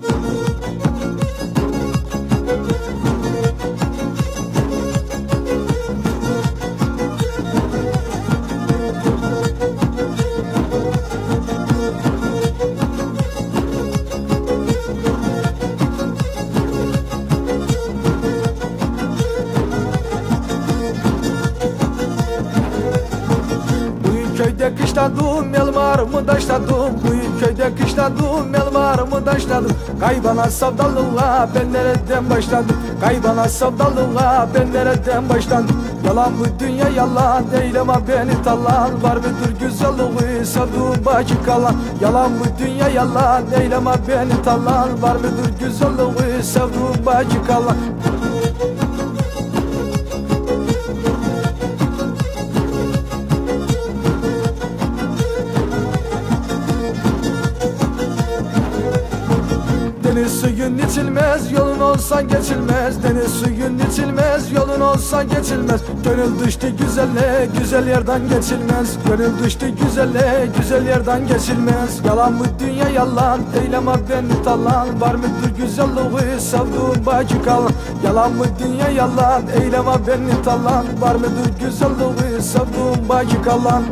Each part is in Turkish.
Música köyde kışladım elmarımı daşladım Bu köyde kışladım elmarımı daşladım Kaybana sevdallığa ben nereden başladım? Kaybana sevdallığa ben nereden başladım? Yalan bu dünya yalan eyleme beni talan. Var mıdır güzelliği sevduğum bacı kalan? Yalan bu dünya yalan eyleme beni talan. Var mıdır güzelliği sevduğum bacı kalan suyun içilmez yolun olsa geçilmez. Deniz suyun içilmez yolun olsa geçilmez. Gönül düştü güzelle güzel yerden geçilmez. Gönül düştü güzelle güzel yerden geçilmez. Yalan bu dünya yalan. Eyleme beni talan. Var mıdır güzelliği sevduğum bacı kalan. Yalan bu dünya yalan. Eyleme beni talan. Var mıdır güzelliği sevduğum bacı kalan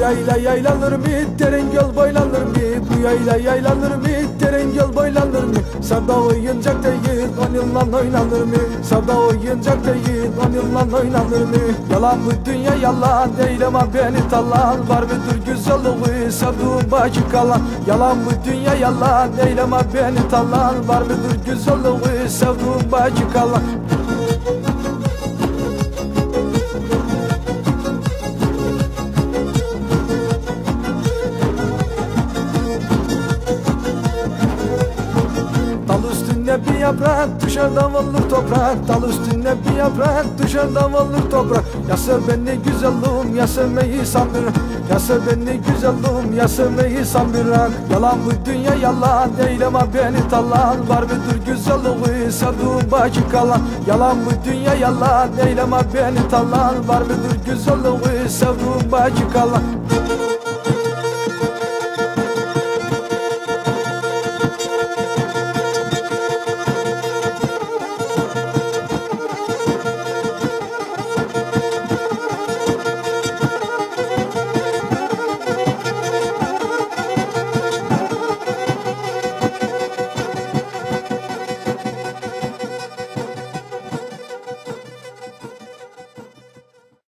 Bu yayla yaylanır mı? Derin göl boylanır mı? Bu yayla yaylanır mı? Derin göl boylanır mı? Sevda oyuncak değil, onunla oynanır mı? Sevda oyuncak değil, onunla oynanır mı? Yalan bu dünya yalan, eyleme beni talan Var mıdır güzelliği, sevduğum bacı kalan Yalan bu dünya yalan, eyleme beni talan Var mıdır güzelliği, sevduğum bacı kalan üstünde bir yaprak dışarıda vurulur toprak. Dal üstünde bir yaprak dışarıda vurulur toprak. Ya sev beni güzelliğim ya sevmeyi sandır Ya sev beni güzelliğim ya sevmeyi sandır Yalan bu dünya yalan eyleme beni talan Var mıdır güzelliği sevduğum bacı kalan. Yalan bu dünya yalan eyleme beni talan Var mıdır güzelliği sevduğum bacı kalan